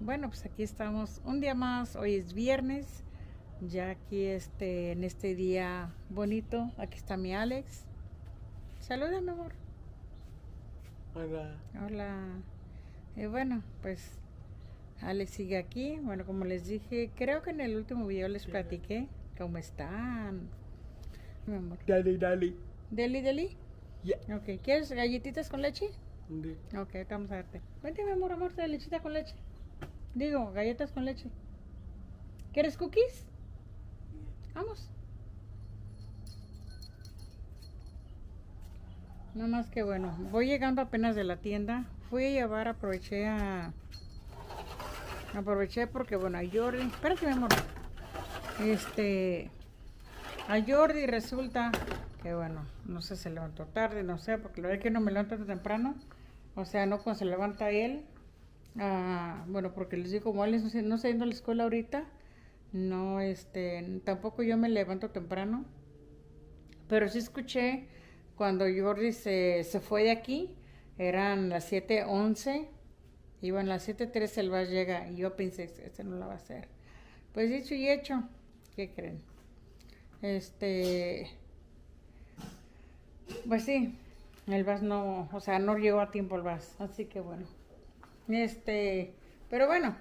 Bueno, pues aquí estamos un día más. Hoy es viernes. Ya aquí este, en este día bonito. Aquí está mi Alex. Saluda, mi amor. Hola. Hola. Y bueno, pues Alex sigue aquí. Bueno, como les dije, creo que en el último video les platiqué cómo están. Mi amor. Dale, dale. Deli, Deli. Ya. Ok, ¿quieres galletitas con leche? De- Ok, vamos a darte. Vente, mi amor, amor, de lechita con leche. Digo, galletas con leche. ¿Quieres cookies? Vamos. No más que bueno, voy llegando apenas de la tienda. Fui a llevar, aproveché a... Aproveché porque, bueno, a Jordi... Espérate, mi amor. Este... A Jordi resulta que, bueno, no sé, se levantó tarde, no sé, porque verdad es que no me levanto temprano. O sea, no cuando se levanta él. Ah, bueno, porque les digo, como él no, no está yendo a la escuela ahorita, no, este, tampoco yo me levanto temprano. Pero sí escuché cuando Jordi se, se fue de aquí, eran las 7.11, iban las 7.13, el bus llega, y yo pensé, este no la va a hacer. Pues dicho y hecho, ¿qué creen? Este, pues sí, el bus no, o sea, no llegó a tiempo el bus, así que bueno. Este, pero bueno,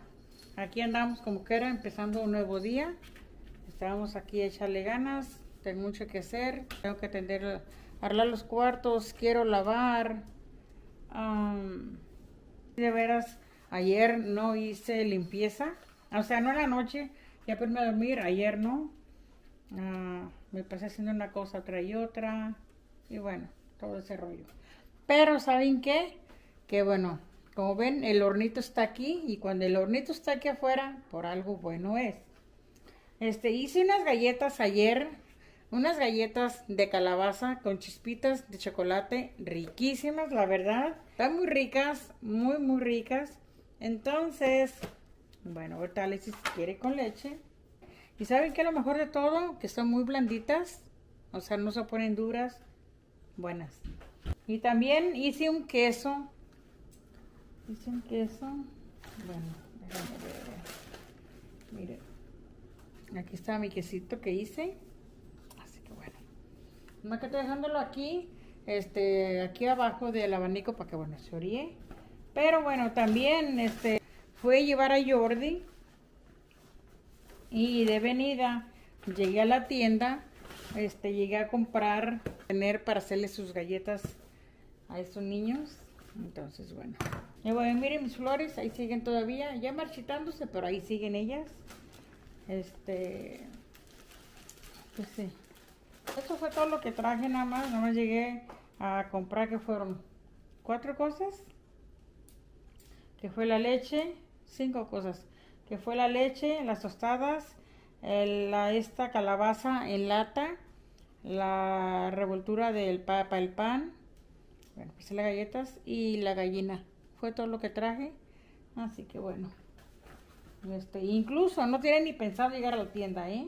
aquí andamos como que era, empezando un nuevo día. Estábamos aquí a echarle ganas, tengo mucho que hacer, tengo que atender, arreglar los cuartos, quiero lavar. am, de veras, ayer no hice limpieza, o sea, no en la noche, ya para irme a dormir, ayer no. Ah, me pasé haciendo una cosa, otra y otra, y bueno, todo ese rollo. Pero, ¿saben qué? Que bueno, como ven, el hornito está aquí, y cuando el hornito está aquí afuera, por algo bueno es. Este, hice unas galletas ayer, unas galletas de calabaza con chispitas de chocolate, riquísimas, la verdad. Están muy ricas, muy, muy ricas. Entonces, bueno, ahorita Alexis quiere con leche. Y saben que lo mejor de todo, que son muy blanditas, o sea, no se ponen duras, buenas. Y también hice un queso. Hice un queso. Bueno, déjame ver. Miren. Aquí está mi quesito que hice. Así que bueno. Más que estoy dejándolo aquí, este, aquí abajo del abanico para que bueno se oríe. Pero bueno, también este fue llevar a Jordi y de venida llegué a la tienda, este, llegué a comprar, tener para hacerle sus galletas a estos niños. Entonces, bueno. Bueno, miren mis flores, ahí siguen todavía, ya marchitándose, pero ahí siguen ellas. Este, pues sí. Eso fue todo lo que traje nada más, nada más llegué a comprar que fueron cuatro cosas. Que fue la leche, cinco cosas. Que fue la leche, las tostadas, la, esta calabaza en lata, la revoltura del pa- para el pan, bueno, pues las galletas y la gallina. Fue todo lo que traje. Así que bueno. Este, incluso no tenía ni pensado llegar a la tienda, ¿eh?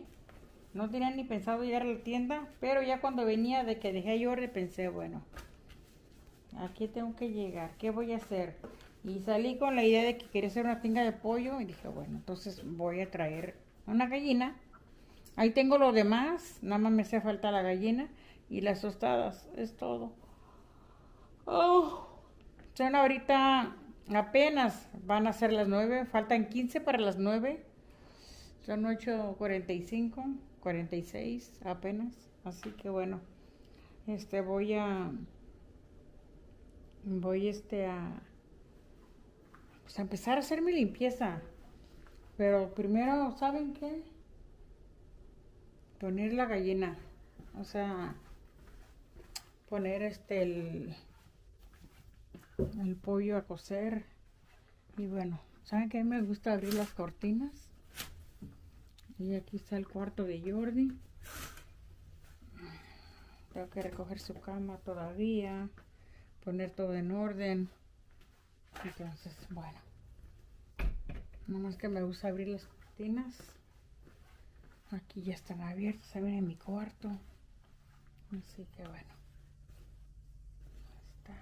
No tenía ni pensado llegar a la tienda, pero ya cuando venía de que dejé Jordi pensé, bueno, aquí tengo que llegar, ¿qué voy a hacer? Y salí con la idea de que quería hacer una tinga de pollo y dije, bueno, entonces voy a traer una gallina. Ahí tengo lo demás, nada más me hace falta la gallina y las tostadas, es todo. Oh, son ahorita apenas, van a ser las 9, faltan 15 para las 9. Son 8.45, 46 apenas. Así que bueno, este voy a, voy este a, pues a empezar a hacer mi limpieza. Pero primero, ¿saben qué? Poner la gallina. O sea, poner este el, el pollo a cocer. Y bueno, ¿saben qué? Me gusta abrir las cortinas. Y aquí está el cuarto de Jordi. Tengo que recoger su cama todavía. Poner todo en orden. Entonces, bueno. Nomás que me gusta abrir las cortinas. Aquí ya están abiertas. Ven en mi cuarto. Así que bueno. Ahí está.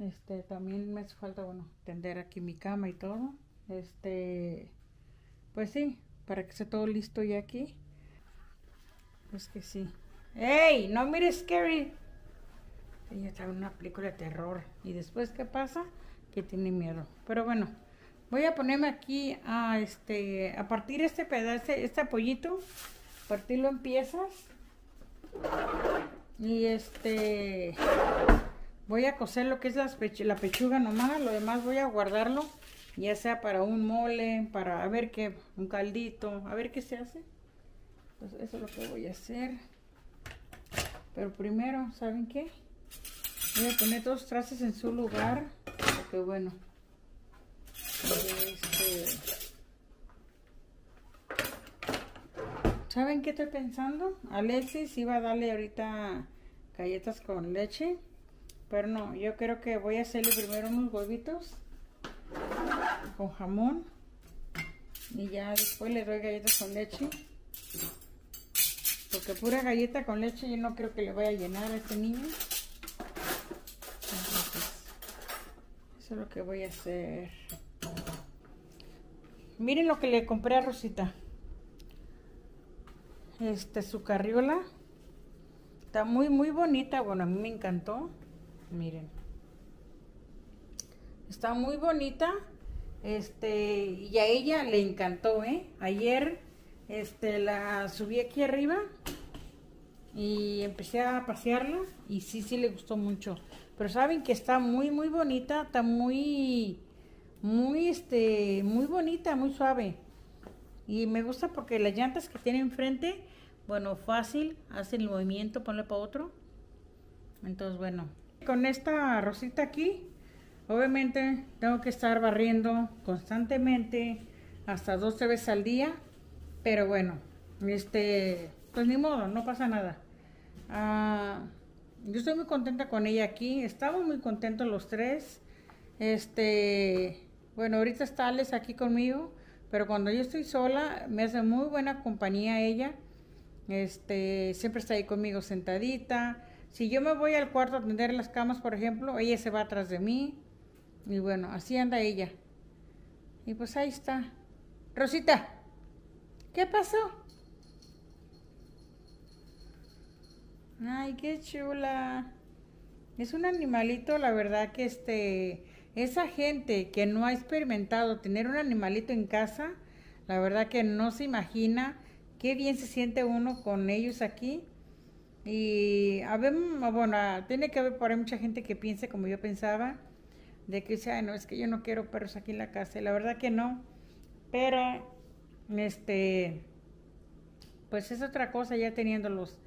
Este, también me hace falta, bueno, tender aquí mi cama y todo. Este, pues sí, para que esté todo listo ya aquí. Es que sí. ¡Ey! No mires Scary. Ella está en una película de terror. ¿Y después qué pasa? Que tiene miedo. Pero bueno, voy a ponerme aquí a este a partir este pedazo, este pollito, partirlo en piezas. Y este voy a cocer lo que es la pechuga nomás, lo demás voy a guardarlo, ya sea para un mole, para a ver qué, un caldito, a ver qué se hace. Pues eso es lo que voy a hacer. Pero primero, ¿saben qué? Voy a poner todos los trastes en su lugar, porque bueno, este, ¿Saben qué estoy pensando? Alexis iba a darle ahorita galletas con leche. Pero no, yo creo que voy a hacerle primero unos huevitos con jamón. Y ya después le doy galletas con leche. Porque pura galleta con leche yo no creo que le vaya a llenar a este niño. eso es lo que voy a hacer. Miren lo que le compré a Rosita. Este, su carriola. Está muy, muy bonita. Bueno, a mí me encantó. Miren. Está muy bonita. Este, y a ella le encantó, ¿eh? Ayer, este, la subí aquí arriba y empecé a pasearla y sí, sí le gustó mucho. Pero saben que está muy, muy bonita, está muy, muy, este, muy bonita, muy suave. Y me gusta porque las llantas que tiene enfrente, bueno, fácil, hacen el movimiento, ponle para otro. Entonces, bueno, con esta rosita aquí, obviamente tengo que estar barriendo constantemente hasta 12 veces al día. Pero bueno, este, pues ni modo, no pasa nada. Ah, yo estoy muy contenta con ella aquí. Estamos muy contentos los tres. Este, bueno, ahorita está Alex aquí conmigo, pero cuando yo estoy sola me hace muy buena compañía ella. Este, siempre está ahí conmigo sentadita si yo me voy al cuarto a tender las camas, por ejemplo, ella se va atrás de mí. Y bueno, así anda ella. Y pues ahí está. Rosita, ¿qué pasó? Ay, qué chula. Es un animalito, la verdad que este, esa gente que no ha experimentado tener un animalito en casa, la verdad que no se imagina qué bien se siente uno con ellos aquí. Y ver, bueno, tiene que haber por ahí mucha gente que piense como yo pensaba, de que sea, no, es que yo no quiero perros aquí en la casa. la verdad que no. Pero, este, pues es otra cosa ya teniéndolos.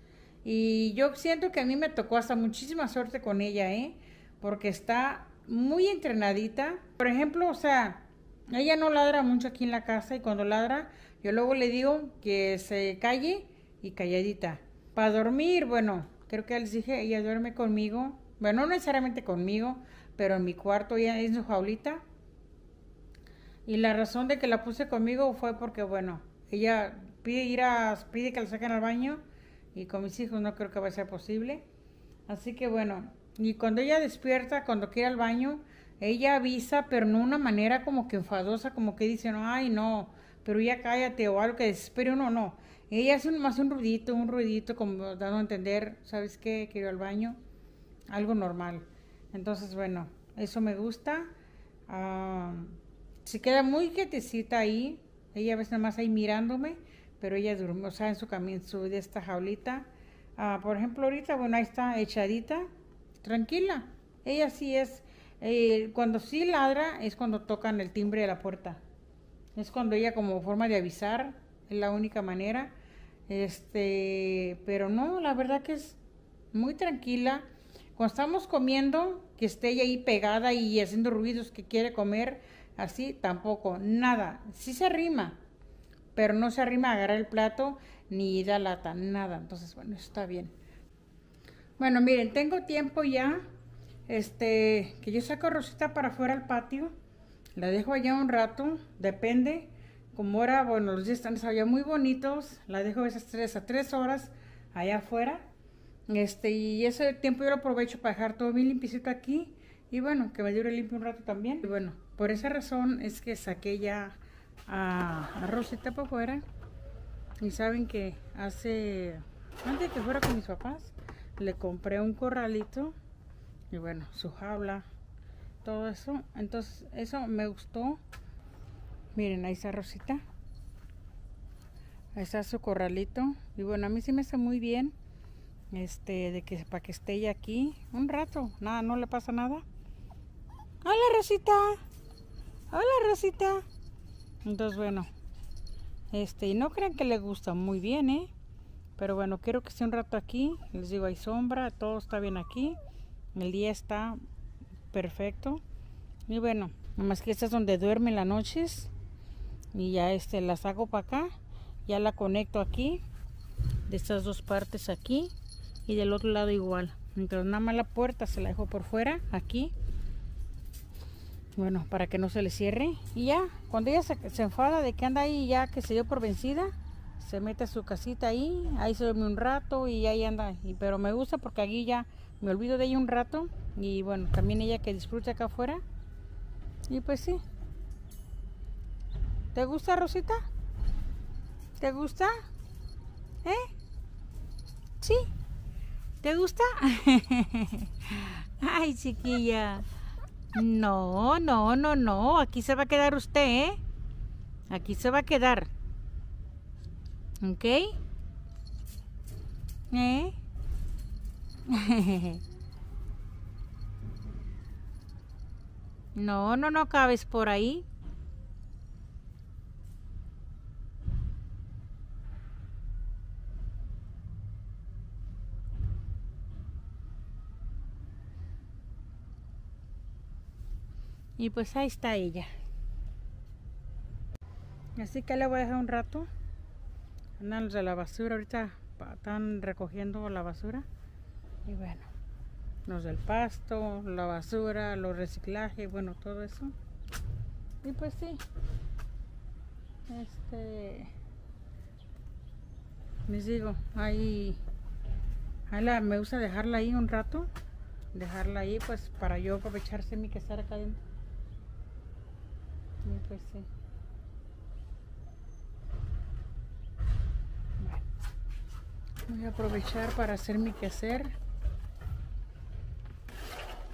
Y yo siento que a mí me tocó hasta muchísima suerte con ella, ¿eh? Porque está muy entrenadita. Por ejemplo, o sea, ella no ladra mucho aquí en la casa y cuando ladra, yo luego le digo que se calle y calladita. Para dormir, bueno, creo que les dije, ella duerme conmigo. Bueno, no necesariamente conmigo, pero en mi cuarto, ella en su jaulita. Y la razón de que la puse conmigo fue porque, bueno, ella pide ir a, pide que la saquen al baño y con mis hijos no creo que vaya a ser posible. Así que bueno, y cuando ella despierta, cuando quiere al baño, ella avisa, pero no una manera como que enfadosa, como que dice, no, ay, no, pero ya cállate o algo que desespere uno, no. Ella hace más un ruidito, un ruidito como dando a entender, ¿sabes qué? Quiero ir al baño. Algo normal. Entonces, bueno, eso me gusta. Ah, se queda muy quietecita ahí. Ella a veces nada más ahí mirándome, pero ella duerme, o sea, en su camino, su de esta jaulita. Ah, por ejemplo, ahorita, bueno, ahí está echadita, tranquila. Ella sí es, eh, cuando sí ladra es cuando tocan el timbre de la puerta. Es cuando ella como forma de avisar, es la única manera. Este, pero no, la verdad que es muy tranquila. Cuando estamos comiendo, que esté ahí pegada y haciendo ruidos que quiere comer, así tampoco, nada. Sí se arrima, pero no se arrima a agarrar el plato ni da lata, nada. Entonces, bueno, está bien. Bueno, miren, tengo tiempo ya, este, que yo saco a Rosita para afuera al patio, la dejo allá un rato, depende como ahora, bueno, los días están allá muy bonitos, la dejo esas tres a tres horas allá afuera. Este, y ese tiempo yo lo aprovecho para dejar todo bien limpiecito aquí Y bueno, que me dure limpio un rato también. Y bueno, por esa razón es que saqué ya a, a Rosita para afuera. Y saben que hace, antes de que fuera con mis papás, le compré un corralito. Y bueno, su jaula, todo eso. Entonces, eso me gustó. Miren, ahí está Rosita. Ahí está su corralito. Y bueno, a mí sí me hace muy bien. Este, de que para que esté ella aquí un rato. Nada, no le pasa nada. Hola Rosita. Hola Rosita. Entonces, bueno. Este, y no crean que le gusta muy bien, ¿eh? Pero bueno, quiero que esté un rato aquí. Les digo, hay sombra, todo está bien aquí. El día está perfecto. Y bueno, más que esta es donde duerme las noches. Y ya este las hago para acá. Ya la conecto aquí. De estas dos partes aquí. Y del otro lado igual. Entonces nada más la puerta se la dejo por fuera. Aquí bueno, para que no se le cierre. Y ya, cuando ella se, enfada de que anda ahí ya que se dio por vencida, se mete a su casita ahí, ahí se duerme un rato y ahí anda. Y, pero me gusta porque aquí ya me olvido de ella un rato. Y bueno, también ella que disfrute acá afuera. Y pues sí. ¿Te gusta, Rosita? ¿Te gusta? ¿Eh? ¿Sí? ¿Te gusta? Ay, chiquilla. No, no, no, no. Aquí se va a quedar usted, ¿eh? Aquí se va a quedar. ¿Ok? ¿Eh? no, no, no cabes por ahí. Y pues ahí está ella. Así que le voy a dejar un rato. Andan de la basura. Ahorita están recogiendo la basura. Y bueno, los del pasto, la basura, los reciclajes, bueno, todo eso. Y pues sí. Este. Les digo, ahí. ahí la, me gusta dejarla ahí un rato. Dejarla ahí, pues para yo aprovecharse mi quesar acá Pues voy a aprovechar para hacer mi quehacer.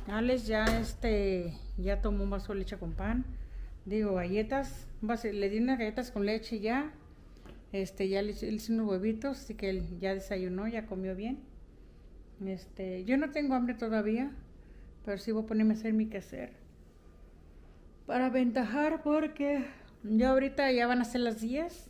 Alex ya este ya tomó un vaso de leche con pan. Digo, galletas, le di unas galletas con leche ya. Este, ya le, hice unos huevitos, así que ya desayunó, ya comió bien. Este, yo no tengo hambre todavía, pero sí voy a ponerme a hacer mi quehacer para aventajar porque ya ahorita ya van a ser las 10.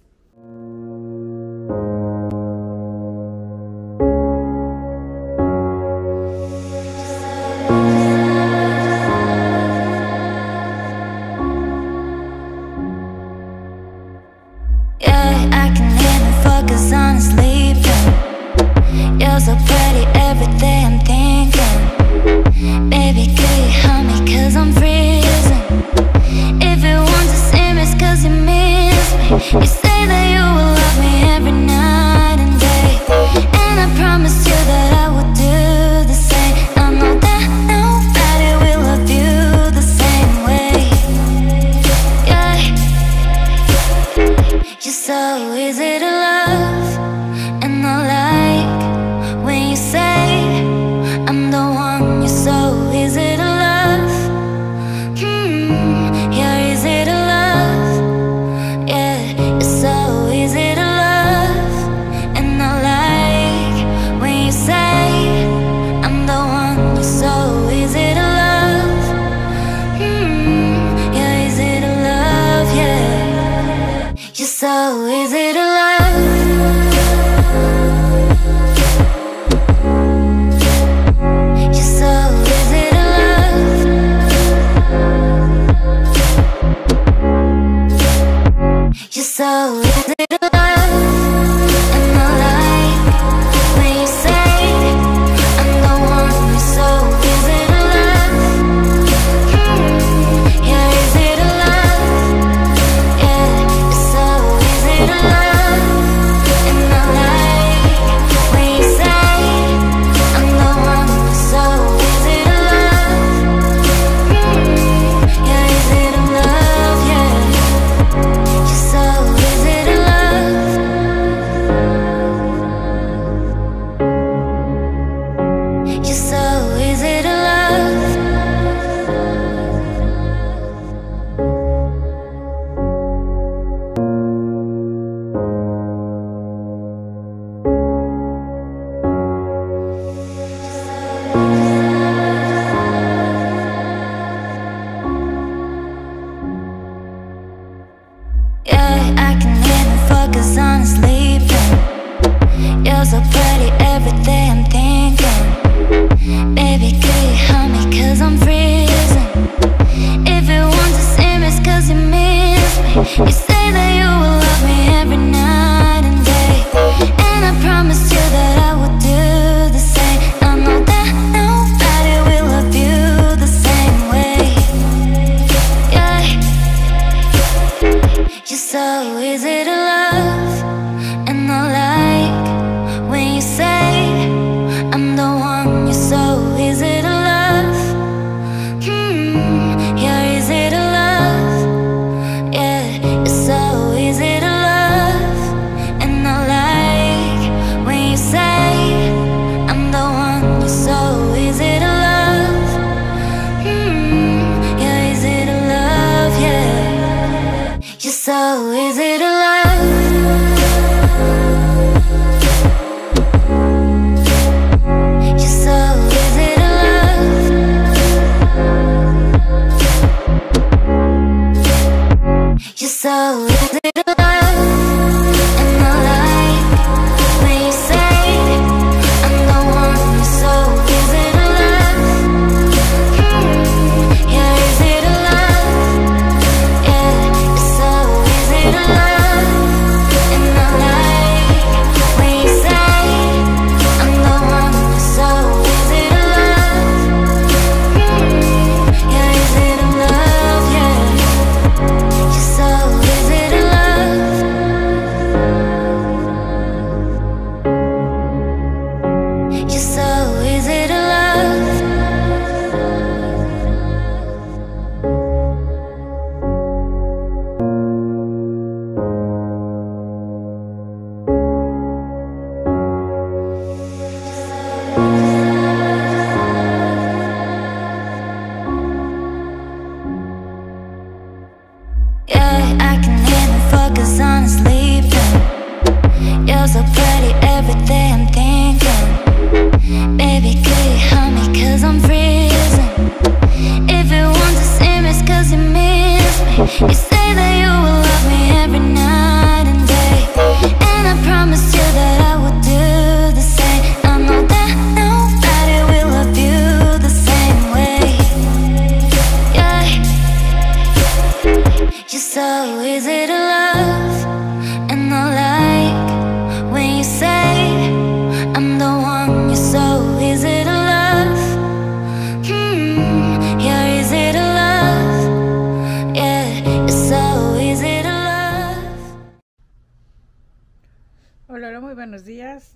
Buenos días.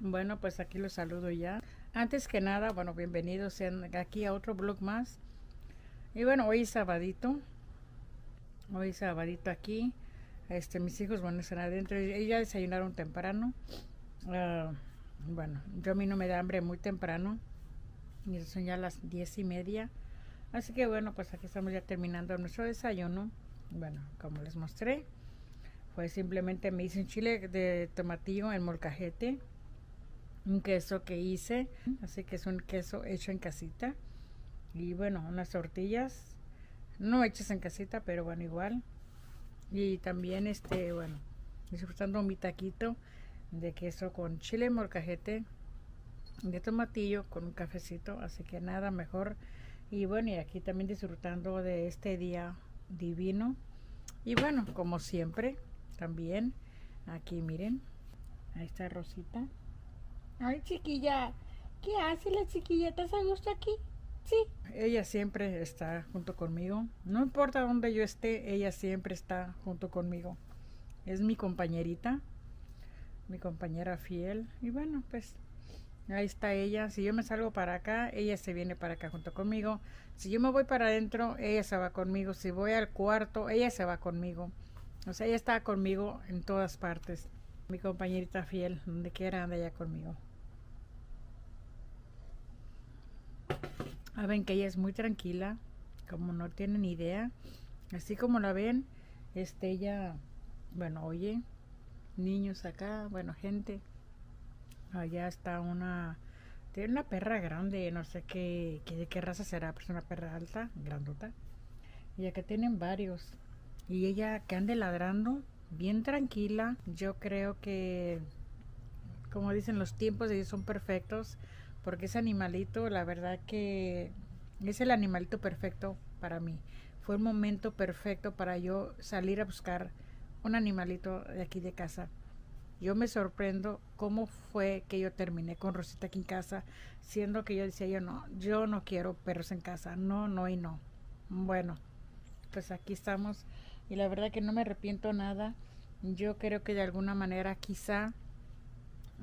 Bueno, pues aquí los saludo ya. Antes que nada, bueno, bienvenidos aquí a otro blog más. Y bueno, hoy es sabadito. Hoy es sabadito aquí. Este, mis hijos, bueno, están adentro. Ellos desayunaron temprano. Ah, bueno, yo a mí no me da hambre muy temprano. Y son ya las diez y media. Así que bueno, pues aquí estamos ya terminando nuestro desayuno. Bueno, como les mostré, pues simplemente me hice un chile de tomatillo en molcajete. Un queso que hice. Así que es un queso hecho en casita. Y bueno, unas tortillas. No hechas en casita, pero bueno, igual. Y también este, bueno, disfrutando mi taquito de queso con chile molcajete de tomatillo con un cafecito, así que nada mejor. Y bueno, y aquí también disfrutando de este día divino. Y bueno, como siempre, también aquí miren, ahí está Rosita. Ay, chiquilla, ¿qué hace la chiquilla? ¿Estás a gusto aquí? Sí. Ella siempre está junto conmigo. No importa dónde yo esté, ella siempre está junto conmigo. Es mi compañerita, mi compañera fiel. Y bueno, pues ahí está ella. Si yo me salgo para acá, ella se viene para acá junto conmigo. Si yo me voy para adentro, ella se va conmigo. Si voy al cuarto, ella se va conmigo. O sea, ella está conmigo en todas partes. Mi compañerita fiel, donde quiera anda ella conmigo. Ah, ven que ella es muy tranquila, como no tienen idea. Así como la ven, este ella, bueno, oye, niños acá, bueno, gente. Allá está una, tiene una perra grande, no sé qué, qué de qué raza será, pero es una perra alta, grandota. Y acá tienen varios. Y ella que ande ladrando, bien tranquila. Yo creo que, como dicen, los tiempos de ellos son perfectos. Porque ese animalito, la verdad que es el animalito perfecto para mí. Fue el momento perfecto para yo salir a buscar un animalito de aquí de casa. Yo me sorprendo cómo fue que yo terminé con Rosita aquí en casa, siendo que yo decía yo no, yo no quiero perros en casa, no, no y no. Bueno, pues aquí estamos y la verdad que no me arrepiento nada. Yo creo que de alguna manera quizá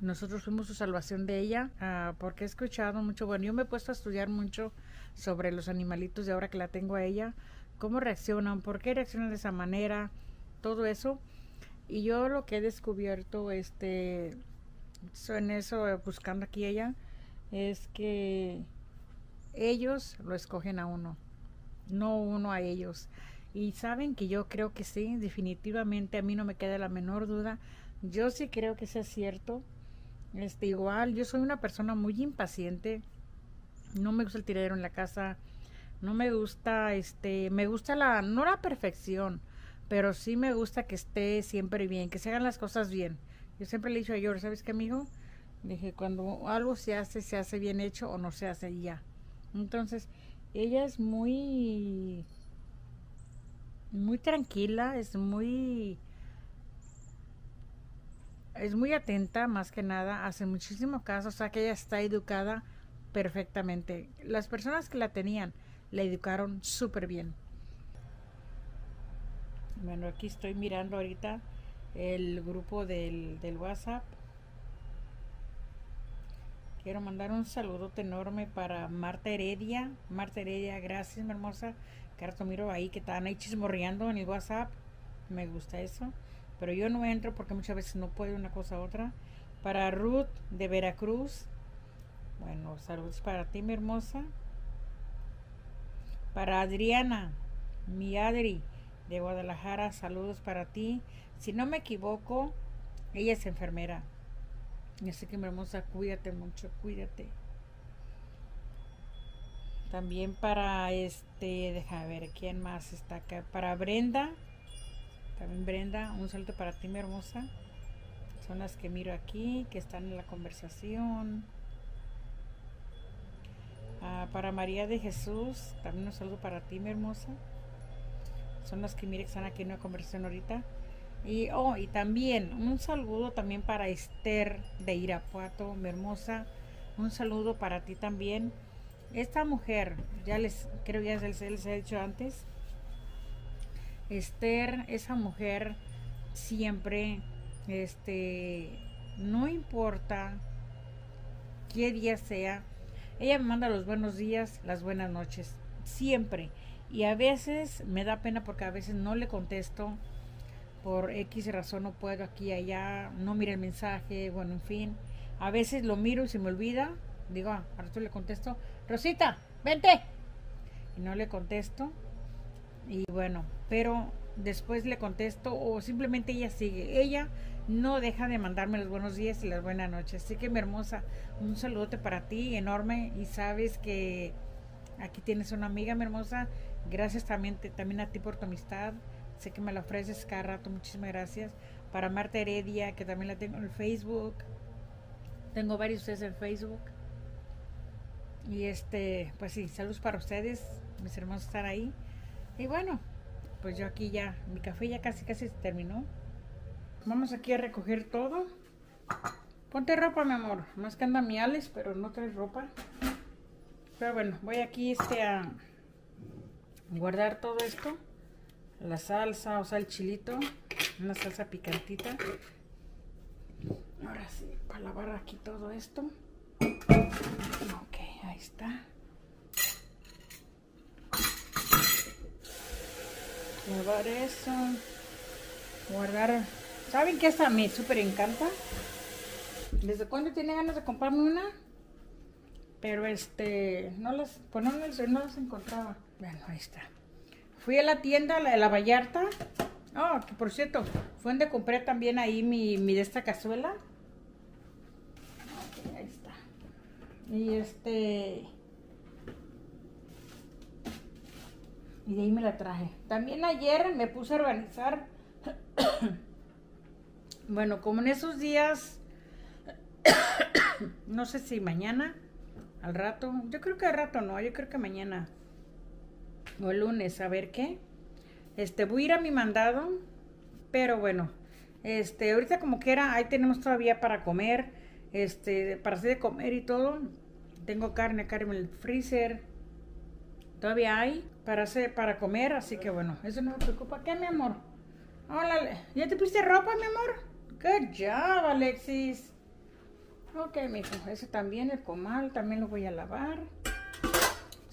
nosotros fuimos su salvación de ella, ah, porque he escuchado mucho, bueno, yo me he puesto a estudiar mucho sobre los animalitos de ahora que la tengo a ella, cómo reaccionan, por qué reaccionan de esa manera, todo eso. Y yo lo que he descubierto, este, en eso, eh, buscando aquí ella, es que ellos lo escogen a uno, no uno a ellos. Y saben que yo creo que sí, definitivamente a mí no me queda la menor duda. Yo sí creo que sea cierto. Este, igual, yo soy una persona muy impaciente. No me gusta el tiradero en la casa. No me gusta, este, me gusta la, no la perfección, pero sí me gusta que esté siempre bien, que se hagan las cosas bien. Yo siempre le he dicho a George, ¿sabes qué, amigo? Dije, cuando algo se hace, se hace bien hecho o no se hace ya. Entonces, ella es muy, muy tranquila, es muy, es muy atenta más que nada, hace muchísimo caso, o sea que ella está educada perfectamente. Las personas que la tenían la educaron súper bien. Bueno, aquí estoy mirando ahorita el grupo del, del WhatsApp. Quiero mandar un saludote enorme para Marta Heredia. Marta Heredia, gracias, mi hermosa. Miro ahí que están ahí chismorreando en el WhatsApp. Me gusta eso. Pero yo no entro porque muchas veces no puedo una cosa u otra. Para Ruth de Veracruz. Bueno, saludos para ti, mi hermosa. Para Adriana, mi Adri de Guadalajara, saludos para ti. Si no me equivoco, ella es enfermera. Así que mi hermosa, cuídate mucho, cuídate. También para este, déjame ver quién más está acá. Para Brenda, también Brenda, un saludo para ti, mi hermosa. Son las que miro aquí, que están en la conversación. Ah, para María de Jesús, también un saludo para ti, mi hermosa. Son las que mire que están aquí en la conversación ahorita. Y, oh, y también un saludo también para Esther de Irapuato, mi hermosa. Un saludo para ti también. Esta mujer, ya les creo ya les, les he dicho antes. Esther, esa mujer siempre, este, no importa qué día sea, ella me manda los buenos días, las buenas noches, siempre. Y a veces me da pena porque a veces no le contesto por X razón no puedo aquí allá, no mire el mensaje, bueno, en fin. A veces lo miro y se me olvida, digo, tú le contesto, Rosita, vente. Y no le contesto. Y bueno, pero después le contesto o simplemente ella sigue. Ella no deja de mandarme los buenos días y las buenas noches. Así que mi hermosa, un saludote para ti enorme y sabes que aquí tienes una amiga, mi hermosa. Gracias también, también a ti por tu amistad. Sé que me la ofreces cada rato, muchísimas gracias. Para Marta Heredia, que también la tengo en Facebook. Tengo varios ustedes en Facebook. Y este, pues sí, saludos para ustedes, mis hermanos están ahí. Y bueno, pues yo aquí ya, mi café ya casi casi se terminó. Vamos aquí a recoger todo. Ponte ropa, mi amor. Más que anda mi Alex, pero no traes ropa. Pero bueno, voy aquí este a guardar todo esto la salsa, o sea, el chilito, una salsa picantita. Ahora sí, para lavar aquí todo esto. Ok, ahí está. Lavar eso. Guardar. ¿Saben qué esta me súper encanta? ¿Desde cuándo tiene ganas de comprarme una? Pero este, no las, pues no no las encontraba. Bueno, ahí está. Fui a la tienda, la de la Vallarta. Oh, que por cierto, fue donde compré también ahí mi, mi de esta cazuela. Ok, ahí está. Y este... Y de ahí me la traje. También ayer me puse a organizar. bueno, como en esos días, no sé si mañana, al rato, yo creo que al rato no, yo creo que mañana o el lunes, a ver qué. Este, voy a ir a mi mandado, pero bueno, este, ahorita como quiera, ahí tenemos todavía para comer, este, para hacer de comer y todo. Tengo carne acá en el freezer, todavía hay para hacer, para comer, así que bueno, eso no me preocupa. ¿Qué, mi amor? Hola, ¿ya te pusiste ropa, mi amor? Good job, Alexis. Ok, mijo, ese también, el comal, también lo voy a lavar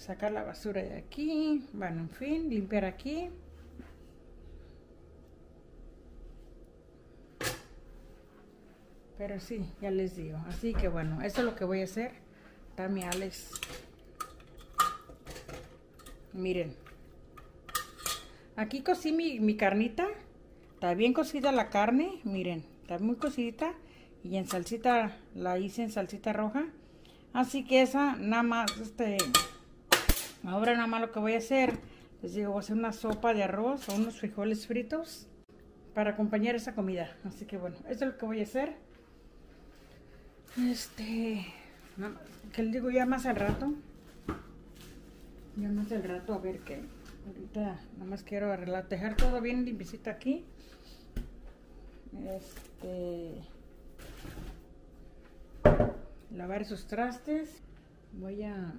sacar la basura de aquí, bueno, en fin, limpiar aquí. Pero sí, ya les digo. Así que bueno, eso es lo que voy a hacer. Tami Alex. Miren. Aquí cocí mi, mi carnita. Está bien cocida la carne, miren, está muy cocidita. Y en salsita, la hice en salsita roja. Así que esa, nada más, este, ahora nada más lo que voy a hacer, les digo, voy a hacer una sopa de arroz o unos frijoles fritos para acompañar esa comida. Así que bueno, eso es lo que voy a hacer. Este, que les digo ya más al rato. Ya más al rato a ver qué. Ahorita nada más quiero arreglar, dejar todo bien limpiecito aquí. Este lavar esos trastes. Voy a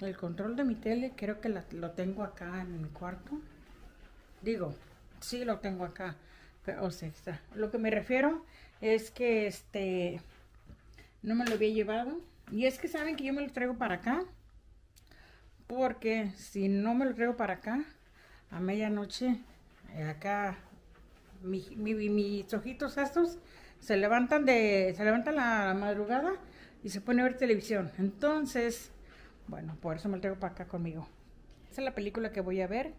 el control de mi tele creo que lo tengo acá en mi cuarto. Digo, sí lo tengo acá. Pero, o sea, está. Lo que me refiero es que este no me lo había llevado. Y es que saben que yo me lo traigo para acá. Porque si no me lo traigo para acá, a medianoche, eh, acá, mi- mi- mis ojitos estos se levantan de, se levantan la madrugada y se pone a ver televisión. Entonces, bueno, por eso me lo traigo para acá conmigo. Esa es la película que voy a ver.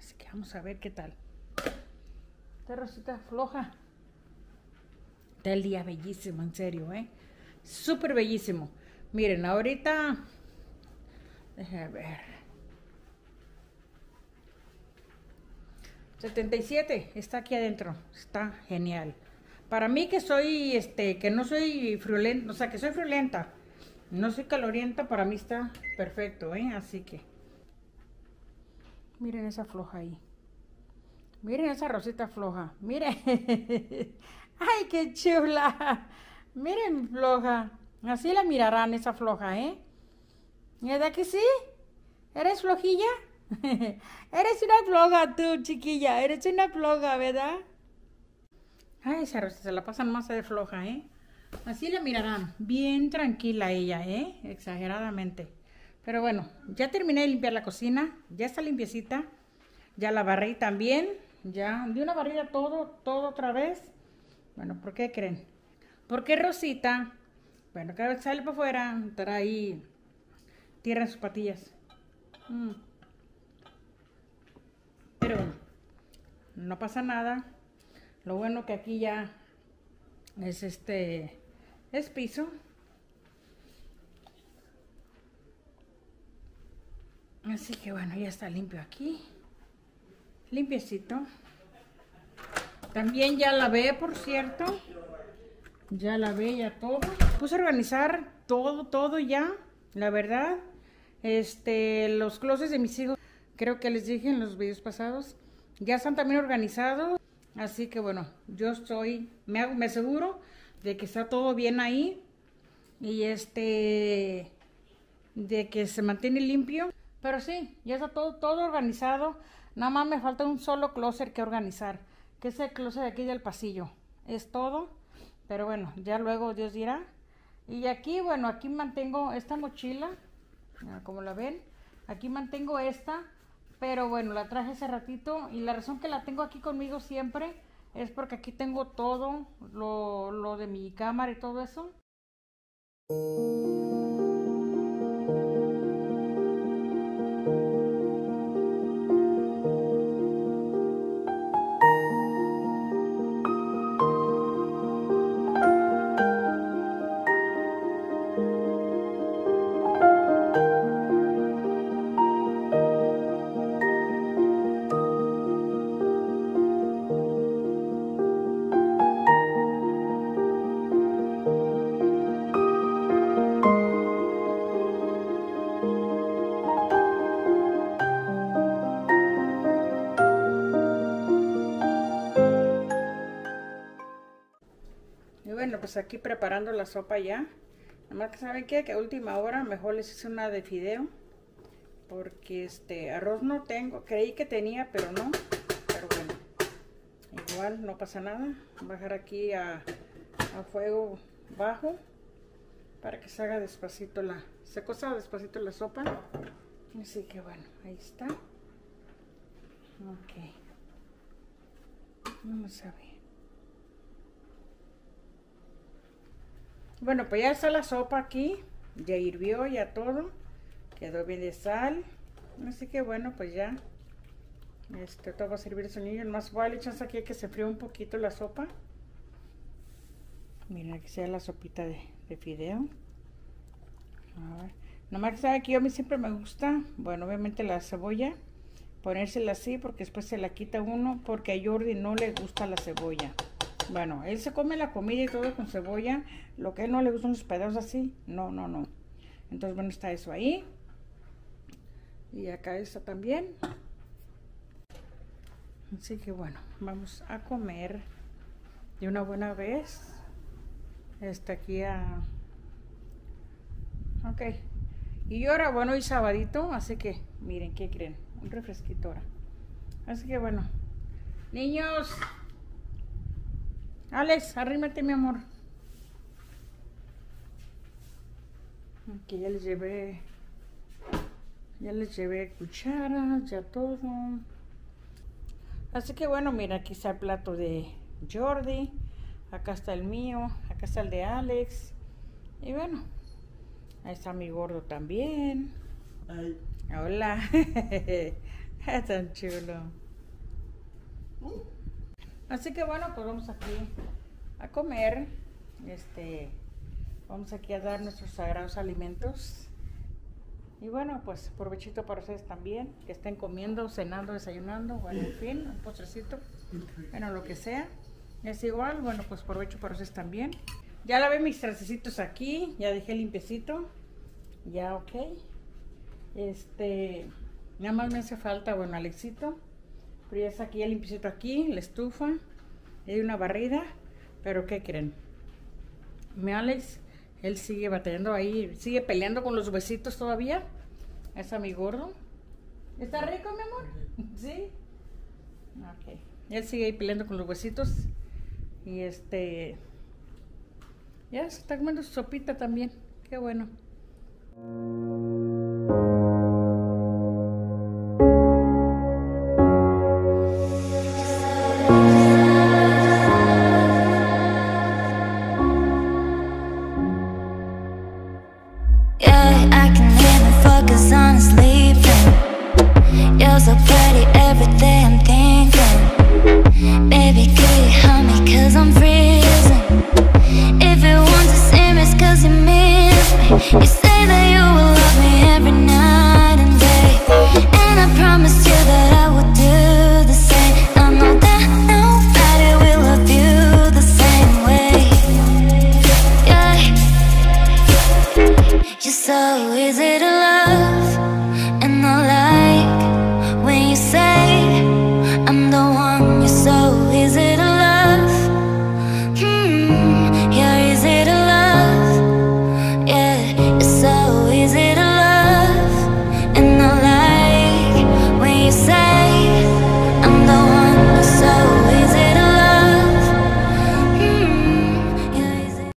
Así que vamos a ver qué tal. Esta rosita floja. Está el día bellísimo, en serio, ¿eh? Súper bellísimo. Miren, ahorita... Déjenme ver. 77 está aquí adentro. Está genial. Para mí que soy, este, que no soy friolenta, o sea, que soy friolenta, no soy calorienta, para mí está perfecto, ¿eh? Así que... Miren esa floja ahí. Miren esa rosita floja. Miren. Ay, qué chula. Miren, floja. Así la mirarán esa floja, ¿eh? ¿Verdad que sí? ¿Eres flojilla? Eres una floja tú, chiquilla. Eres una floja, ¿verdad? Ay, esa se la pasan más de floja, ¿eh? Así la mirarán. Bien tranquila ella, ¿eh? Exageradamente. Pero bueno, ya terminé de limpiar la cocina. Ya está limpiecita. Ya la barrí también. Ya di una barrida todo, todo otra vez. Bueno, ¿por qué creen? Porque Rosita, bueno, cada vez que sale para afuera, estará ahí tierra en sus patillas. Mm. Pero bueno, no pasa nada. Lo bueno que aquí ya es este, es piso. Así que bueno, ya está limpio aquí. Limpiecito. También ya lavé, por cierto. Ya lavé ya todo. Puse a organizar todo, todo ya. La verdad. Este, los closets de mis hijos, creo que les dije en los videos pasados, ya están también organizados. Así que bueno, yo estoy, me, hago- me aseguro de que está todo bien ahí. Y este, de que se mantiene limpio. Pero sí, ya está todo, todo organizado. Nada más me falta un solo closet que organizar, que es el closet de aquí del pasillo. Es todo. Pero bueno, ya luego Dios dirá. Y aquí, bueno, aquí mantengo esta mochila, como la ven. Aquí mantengo esta, pero bueno, la traje hace ratito y la razón que la tengo aquí conmigo siempre es porque aquí tengo todo lo, lo de mi cámara y todo eso. Pues aquí preparando la sopa ya. Nada más que saben qué, que a última hora mejor les hice una de fideo. Porque este arroz no tengo. Creí que tenía, pero no. Pero bueno. Igual no pasa nada. Bajar aquí a, a fuego bajo. Para que se haga despacito la. Se cosa despacito la sopa. Así que bueno, ahí está. Ok. Vamos a ver. Bueno, pues ya está la sopa aquí. Ya hirvió, ya todo. Quedó bien de sal. Así que bueno, pues ya. Este, todo va a servir ese niño. Más voy a aquí que se fríe un poquito la sopa. Miren, aquí sea la sopita de, de fideo. A ver. Nomás que sabe que yo a mí siempre me gusta, bueno, obviamente la cebolla, ponérsela así porque después se la quita uno porque a Jordi no le gusta la cebolla. Bueno, él se come la comida y todo con cebolla. Lo que él no le gustan los pedazos así, no, no, no. Entonces, bueno, está eso ahí. Y acá está también. Así que bueno, vamos a comer de una buena vez. Está aquí a... Ok. Y ahora, bueno, hoy sabadito, así que miren, ¿qué creen? Un refresquito ahora. Así que bueno. Niños. Alex, arrímate, mi amor. Aquí ya les llevé. Ya les llevé cucharas, ya todo. Así que bueno, mira, aquí está el plato de Jordi. Acá está el mío. Acá está el de Alex. Y bueno, ahí está mi gordo también. Ay, Hola. Tan chulo. Así que bueno, pues vamos aquí a comer. Este, vamos aquí a dar nuestros sagrados alimentos. Y bueno, pues provechito para ustedes también, que estén comiendo, cenando, desayunando, bueno, en fin, un postrecito, bueno, lo que sea. Es igual, bueno, pues provecho para ustedes también. Ya lavé mis trastecitos aquí, ya dejé limpiecito. Ya, ok. Este, nada más me hace falta, bueno, Alexito. Pero ya está aquí el limpiecito aquí, la estufa. Hay una barrida. Pero ¿qué creen? Mi Alex, él sigue batallando ahí, sigue peleando con los huesitos todavía. Es a mi gordo. ¿Está rico, mi amor? ¿Sí? Ok. Él sigue ahí peleando con los huesitos. Y este... Ya se está comiendo su sopita también. Qué bueno.